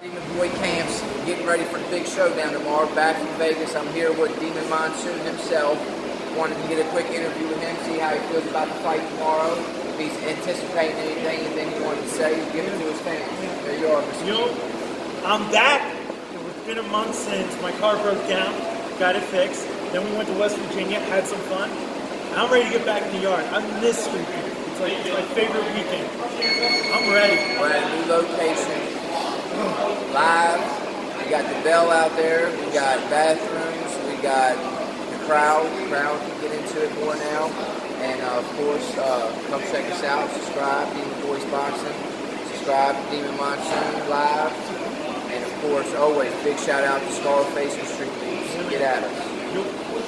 Demon Boy Camps getting ready for the big showdown tomorrow. Back from Vegas, I'm here with Demon Monsoon himself. Wanted to get a quick interview with him, see how he feels about the fight tomorrow. If he's anticipating anything, anything he wanted to say, give it to his fans. There you are, Mr. You know, I'm back. It's been a month since my car broke down. Got it fixed. Then we went to West Virginia, had some fun. And I'm ready to get back in the yard. I miss Street Beefs. It's like it's my favorite weekend. I'm ready. We're at a new location, got the bell out there. We got bathrooms. We got the crowd. The crowd can get into it more now. And uh, of course, uh, come check us out. Subscribe, Demon Voice Boxing. Subscribe Demon Monsoon Live. And of course, always big shout out to Scarface and Street Beefs. Get at us.